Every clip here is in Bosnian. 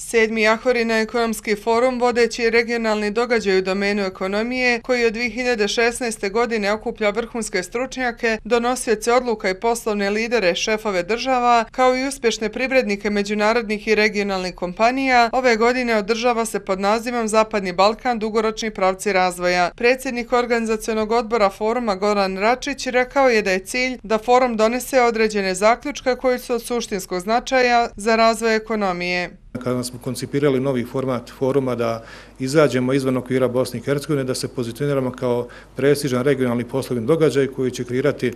Sedmi Jahorina ekonomski forum, vodeći regionalni događaj u domenu ekonomije, koji od 2016. godine okuplja vrhunske stručnjake, donosioce odluka i poslovne lidere šefove država, kao i uspješne privrednike međunarodnih i regionalnih kompanija, ove godine održava se pod nazivom Zapadni Balkan dugoročni pravci razvoja. Predsjednik organizacijonog odbora foruma Goran Račić rekao je da je cilj da forum donese određene zaključke koji su od suštinskog značaja za razvoj ekonomije kada smo koncipirali novi format foruma da izađemo izvan okvira Bosne i Hercegovine, da se pozicioniramo kao prestižan regionalni poslovni događaj koji će kreirati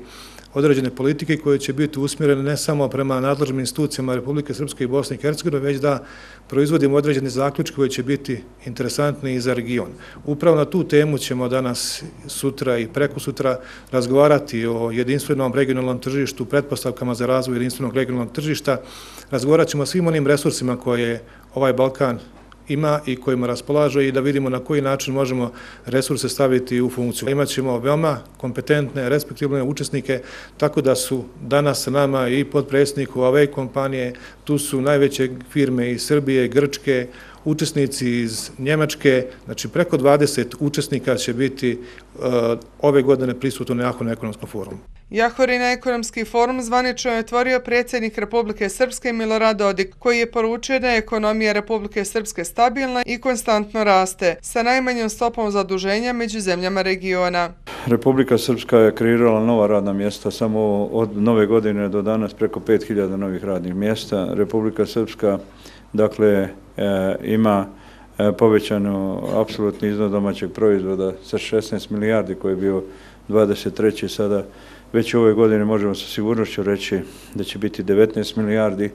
određene politike koje će biti usmjerene ne samo prema nadležnim institucijama Republike Srpske i Bosne i Hercegovine, već da proizvodimo određene zaključke koje će biti interesantne i za region. Upravo na tu temu ćemo danas, sutra i preko sutra razgovarati o jedinstvenom regionalnom tržištu, pretpostavkama za razvoj jedinstvenog regionalnog tržišta. Razgovarat ćemo svim onim resursima koje ovaj Balkan ima i kojima raspolaže i da vidimo na koji način možemo resurse staviti u funkciju. Imaćemo veoma kompetentne, respektivne učesnike, tako da su danas sa nama i podpredsjednik ove kompanije, tu su najveće firme iz Srbije, Grčke, učesnici iz Njemačke, znači preko 20 učesnika će biti uh, ove godine prisutno na Jahorina ekonomskom forumu. Jahorina ekonomski forum zvanično je otvorio predsjednik Republike Srpske Milorad Dodik, koji je poručio da je ekonomija Republike Srpske stabilna i konstantno raste, sa najmanjom stopom zaduženja među zemljama regiona. Republika Srpska je kreirala nova radna mjesta, samo od nove godine do danas preko 5000 novih radnih mjesta. Republika Srpska, dakle, e, ima povećano povećanu apsolutni iznos domaćeg proizvoda sa 16 milijardi koji je bio 23. sada već u ove godine možemo sa sigurnošću reći da će biti 19 milijardi,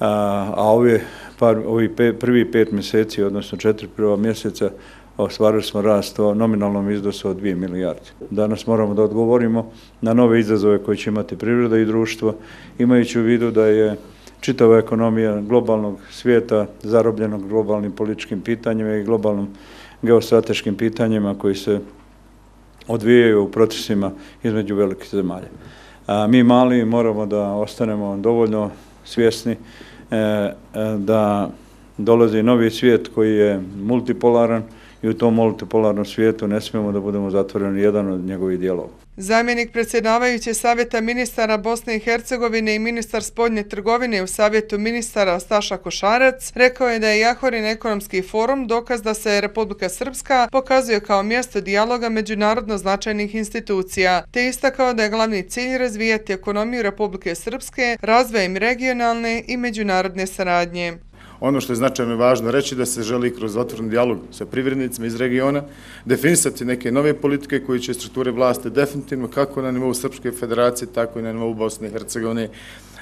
a, a ovi, par, ovi pe, prvi pet mjeseci, odnosno četiri prva mjeseca, ostvarili smo rast o nominalnom iznosu od 2 milijarde. Danas moramo da odgovorimo na nove izazove koje će imati priroda i društvo, imajući u vidu da je čitava ekonomija globalnog svijeta zarobljenog globalnim političkim pitanjima i globalnim geostrateškim pitanjima koji se odvijaju u procesima između velikih zemalja. A mi mali moramo da ostanemo dovoljno svjesni e, e, da dolazi novi svijet koji je multipolaran i u tom multipolarnom svijetu ne smijemo da budemo zatvoreni jedan od njegovih dijelova. Zamjenik predsjedavajuće savjeta ministara Bosne i Hercegovine i ministar spodnje trgovine u savjetu ministara Staša Košarac rekao je da je Jahorin ekonomski forum dokaz da se Republika Srpska pokazuje kao mjesto dijaloga međunarodno značajnih institucija, te istakao da je glavni cilj razvijati ekonomiju Republike Srpske razvojem regionalne i međunarodne saradnje. Ono što je značajno važno reći da se želi kroz otvoren dialog sa privrednicima iz regiona definisati neke nove politike koje će strukture vlasti definitivno kako na nivou Srpske federacije, tako i na nivou Bosne i Hercegovine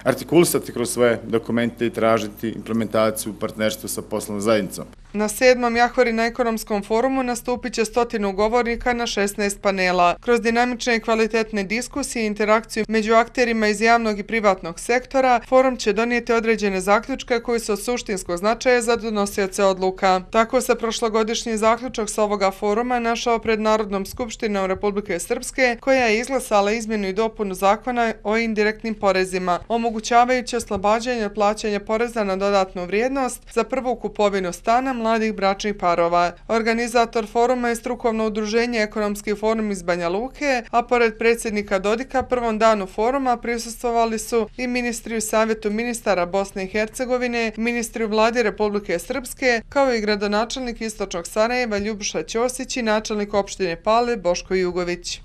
artikulisati kroz svoje dokumente i tražiti implementaciju partnerstva sa poslovnom zajednicom. Na sedmom Jahori na ekonomskom forumu nastupit će stotinu govornika na 16 panela. Kroz dinamične i kvalitetne diskusije i interakciju među akterima iz javnog i privatnog sektora, forum će donijeti određene zaključke koji su od suštinskog značaja za donosioce odluka. Tako se prošlogodišnji zaključak s ovoga foruma našao pred Narodnom skupštinom Republike Srpske, koja je izglasala izmjenu i dopunu zakona o indirektnim porezima, omogućavajući oslobađanje od plaćanja poreza na dodatnu vrijednost za prvu kupovinu stana mladih bračnih parova. Organizator foruma je strukovno udruženje Ekonomski forum iz Banja Luke, a pored predsjednika Dodika prvom danu foruma prisustovali su i ministri u Savjetu ministara Bosne i Hercegovine, ministri u vladi Republike Srpske, kao i gradonačelnik Istočnog Sarajeva Ljubuša Ćosić i načelnik opštine Pale Boško Jugović.